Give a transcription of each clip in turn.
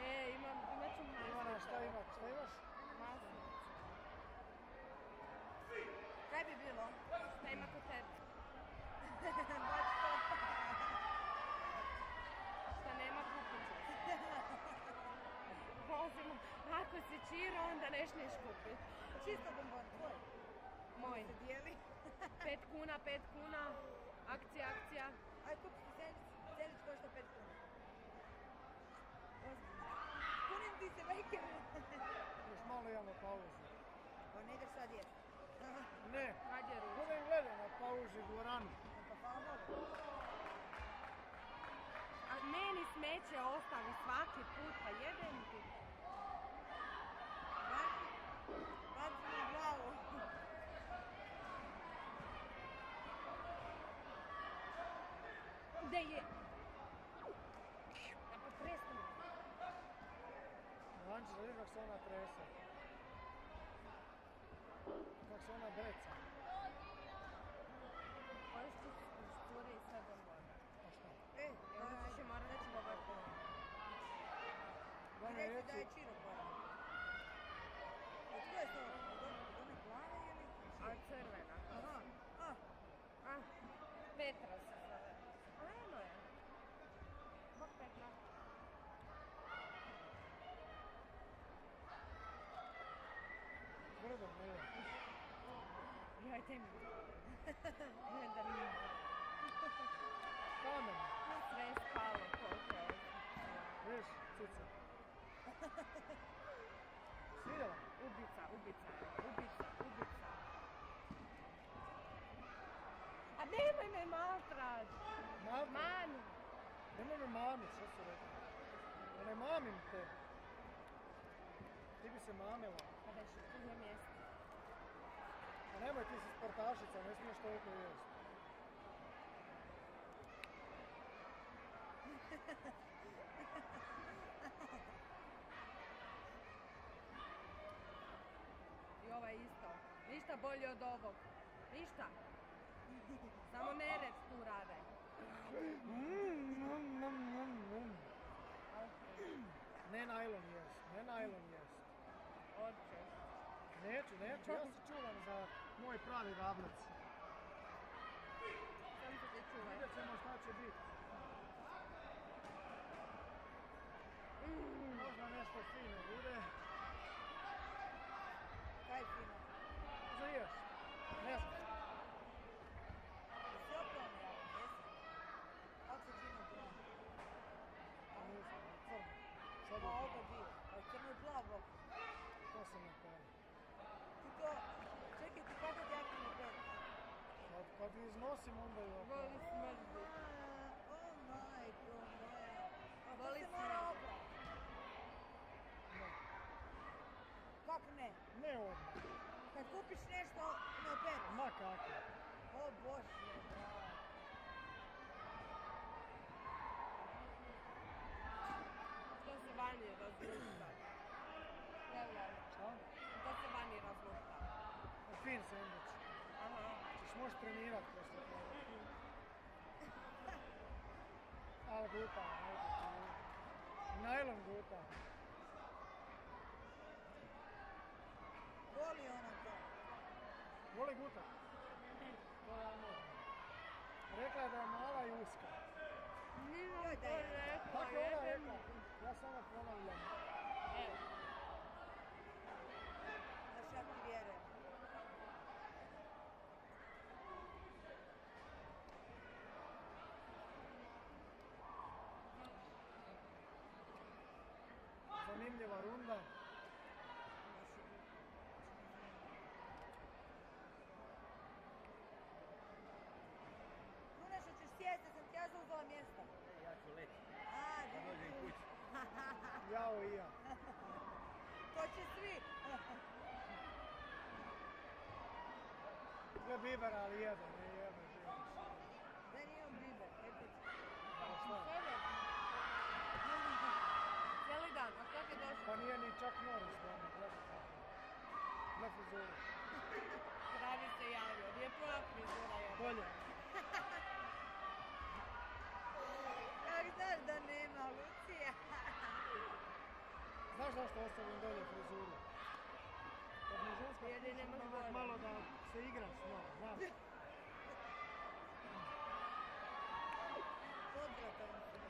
E, imam, imat ću Ivana, masnicu. šta imaš? Šta imaš? Masnicu. Kaj bi bilo? Šta ima kod tebe? Baš to. Šta nema kupića? Osim, ako si čiro, onda ne smiješ kupit. Čisto bombon, tvoj. Moj. Se dijeli. 5 kuna, 5 kuna. Akcija, akcija. Aj, kupi ti sendvič. Sendvič košta 5 kuna. Kunim ti se veke. Još malo imamo pauzu. Pa ne ideš sad jest. Ne, budem gledao na pauzi dvoranu. Pa hvala. A meni smeće ostavi svaki put, pa jebem ti. Baci, baci na glavu. Gde je? Ja pa prestani. Da vidim kako se ona trese. Kako se ona breca. Možeš ti cure i sve bombone. A šta? E, I onda ćeš je morat da ću ovaj put. Da ne Reci da je čiro pora. Od koje je to? Od one- plave ili? A crvena. Aha, a, A, Petra se zove. A eno je. Bok Petra. tvrdo ne je. Mi. Ne da nije. Kamen, Sve je spalo koliko je. vidiš, cica. Svidjela? Ubica, ubica, ubica, ubica. A nemoj me maltrat! Malta? Manu! Nemoj me mamit, što su rekli. Ja ne mamim te. Ti bi se mamila. Pa tu je mjesto. A nemoj ti si sportašica, ne smiješ toliko jesti. I ovaj isto. Ništa bolje od ovog. Ništa. Samo nered tu rade. Mm. Ne najlon jest, ne najlon jest. Hoćeš. Neću, neću, ja se čuvam za moj pravi. Sam se čuvaj. Vidjet ćemo šta će biti. Možda nešto fino bude. kaj fino. Ješ. Ne znam. Sve opravo ja, jesi? Kako se čini plavo? A nisam, crno. Sad Pa je oba dvije, a crno i plavo. to sam napravio. To, čekaj ti kako ti gleda? Kad, iznosim onda je ovako. Voli smrdi. O majko moja. A to se mora smrdi. oprati. Ne, Kako ne? ne odmah. Kad kupiš nešto, ne opereš. Ma kako. O bože, bravo. To se vani razlušta. Jel, jel? Šta? To se vani razlušta. Fin sandvič. Aha. Ćeš moći trenirat poslije toga. Ali ti. Najlon guta. Voli ona to. Voli guta? To ja ne znam. Rekla je da je mala i uska. Nisam da je. Tako ona rekla. Ja samo ponavljam. Evo. Znaš ja ti vjerujem. Zanimljiva runda. Luna što ćeš sjesti, sam ti ja zauzela mjesta. Ja ću leti, A, da da dođem kući. Jao i ja. To će svi. Gle bibera, ali jedan, ne jedan. Da nije on biber. A šta? Cijeli dan, a kako je došao? Pa nije ni čak Norris gledaj. Na frizuru. Pravi se javio, gdje je tvoja frizura je? Bolje. zašto ostavim dolje frizuru? Kad mi ženska malo da se igra s njom, znaš.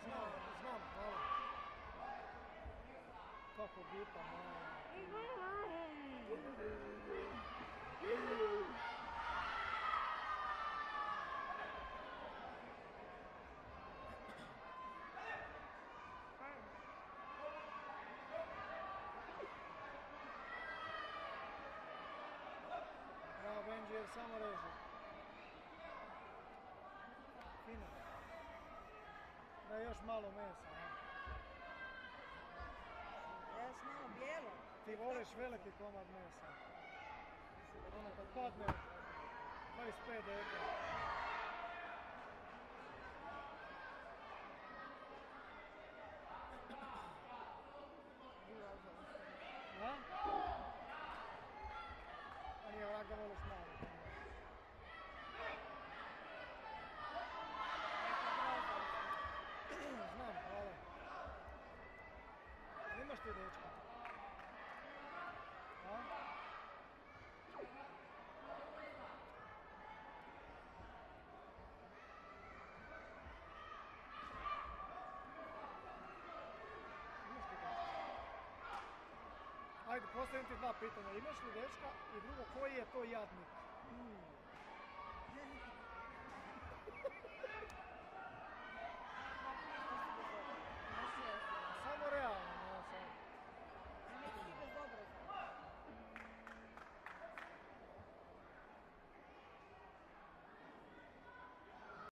Znam, znam, hvala. Kako moja. Jer samo reže. Fino. Da još malo mesa? Ja još malo bijelo. Ti voliš veliki komad mesa. Ono kad padne 25 deka. A? A nije ovak da voliš malo. Znam, hvala. Dečka? Ajde, postavim ti dva pitanja. Imaš li dečka i drugo, koji je to jadnik?